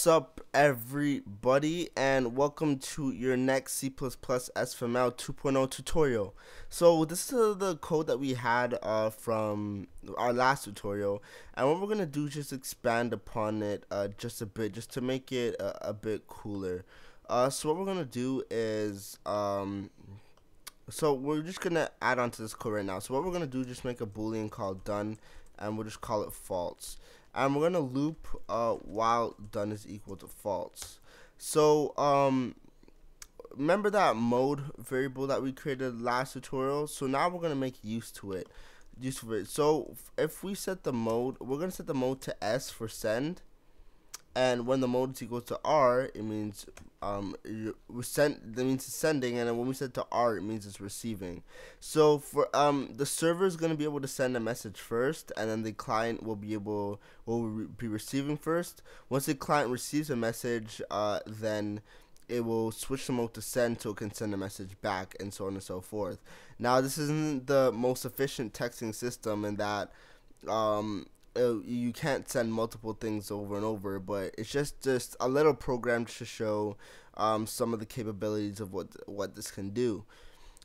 What's up, everybody, and welcome to your next C++ SFML 2.0 tutorial. So this is the code that we had uh, from our last tutorial, and what we're gonna do is just expand upon it uh, just a bit, just to make it a, a bit cooler. Uh, so what we're gonna do is, um, so we're just gonna add on to this code right now. So what we're gonna do is just make a boolean called done, and we'll just call it false and we're gonna loop uh, while done is equal to false. So um, remember that mode variable that we created last tutorial. So now we're gonna make use to it, use of it. So if we set the mode, we're gonna set the mode to S for send, and when the mode is equal to R, it means um we sent that means it's sending, and when we set to R, it means it's receiving. So for um the server is gonna be able to send a message first, and then the client will be able will re be receiving first. Once the client receives a message, uh then it will switch the mode to send so it can send a message back and so on and so forth. Now this isn't the most efficient texting system in that um uh, you can't send multiple things over and over, but it's just just a little program to show um, some of the capabilities of what what this can do.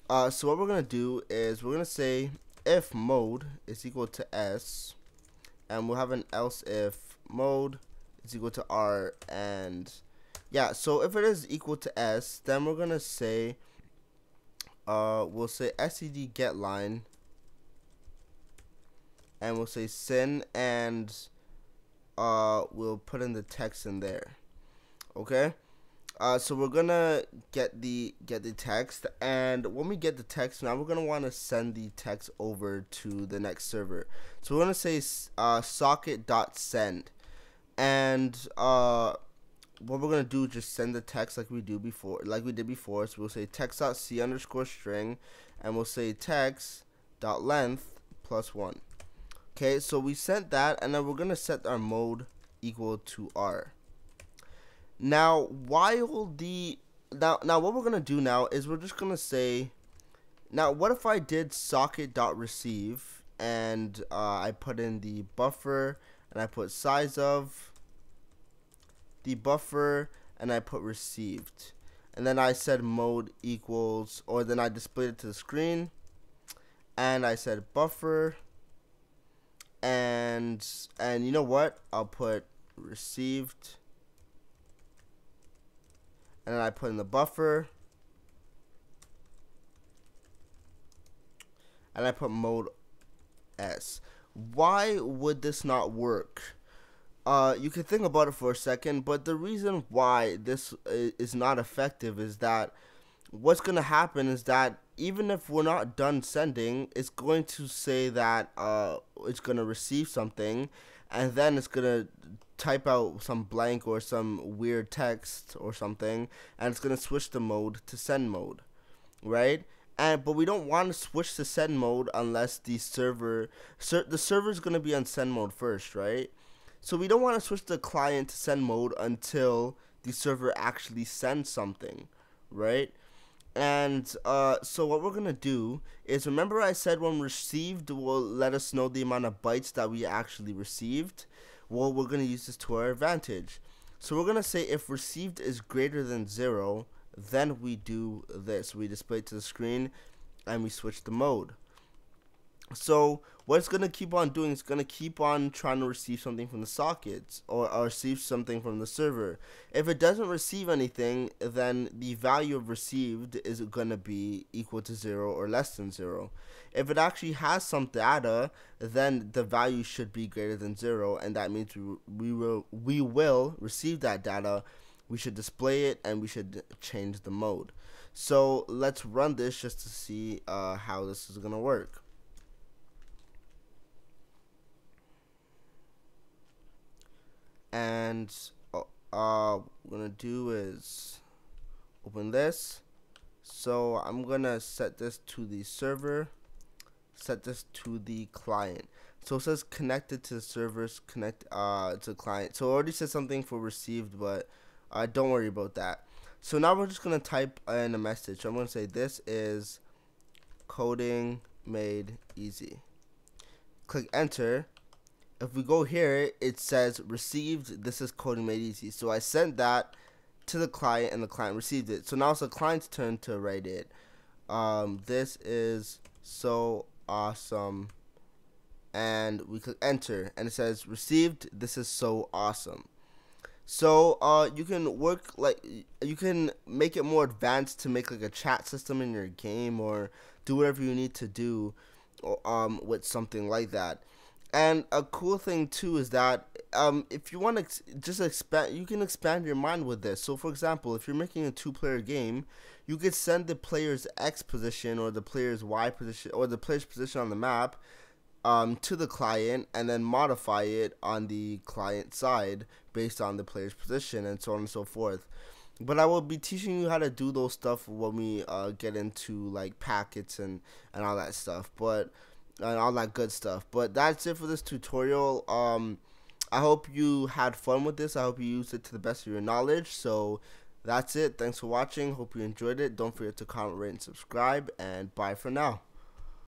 Uh, so what we're gonna do is we're gonna say if mode is equal to s, and we'll have an else if mode is equal to r, and yeah. So if it is equal to s, then we're gonna say uh, we'll say sed get line and we'll say send and uh, we'll put in the text in there. Okay? Uh, so we're gonna get the get the text and when we get the text now we're gonna want to send the text over to the next server. So we're gonna say uh, socket dot send and uh, what we're gonna do is just send the text like we do before like we did before. So we'll say text dot c underscore string and we'll say text dot length plus one Okay, so we sent that, and then we're going to set our mode equal to R. Now, while the... Now, now what we're going to do now is we're just going to say... Now, what if I did socket.receive, and uh, I put in the buffer, and I put size of the buffer, and I put received. And then I said mode equals, or then I displayed it to the screen, and I said buffer and and you know what? I'll put received. And then I put in the buffer. And I put mode S. Why would this not work? Uh, you can think about it for a second but the reason why this is not effective is that what's going to happen is that even if we're not done sending, it's going to say that uh, it's going to receive something, and then it's going to type out some blank or some weird text or something, and it's going to switch the mode to send mode, right? And but we don't want to switch to send mode unless the server, ser the server is going to be on send mode first, right? So we don't want to switch the client to send mode until the server actually sends something, right? And uh, so what we're going to do is remember I said when received will let us know the amount of bytes that we actually received. Well, we're going to use this to our advantage. So we're going to say if received is greater than 0, then we do this. We display it to the screen and we switch the mode. So what it's gonna keep on doing is gonna keep on trying to receive something from the sockets or, or receive something from the server. If it doesn't receive anything, then the value of received is gonna be equal to zero or less than zero. If it actually has some data, then the value should be greater than zero, and that means we, we will we will receive that data. We should display it and we should change the mode. So let's run this just to see uh, how this is gonna work. And uh, uh we're gonna do is open this. So I'm gonna set this to the server. Set this to the client. So it says connected to the servers. Connect uh to the client. So it already said something for received but uh, don't worry about that. So now we're just gonna type in a message. So I'm gonna say this is coding made easy. Click enter if we go here, it says received. This is coding made easy. So I sent that to the client, and the client received it. So now it's the client's turn to write it. Um, this is so awesome, and we click enter, and it says received. This is so awesome. So uh, you can work like you can make it more advanced to make like a chat system in your game or do whatever you need to do um, with something like that. And a cool thing too is that um, if you want to ex- just expand, you can expand your mind with this. So, for example, if you're making a two-player game, you could send the player's X position or the player's Y position or the player's position on the map um, to the client and then modify it on the client side based on the player's position and so on and so forth. But I will be teaching you how to do those stuff when we uh, get into like packets and, and all that stuff. But and all that good stuff. But that's it for this tutorial. Um, I hope you had fun with this. I hope you used it to the best of your knowledge. So that's it. Thanks for watching. Hope you enjoyed it. Don't forget to comment, rate, and subscribe. And bye for now.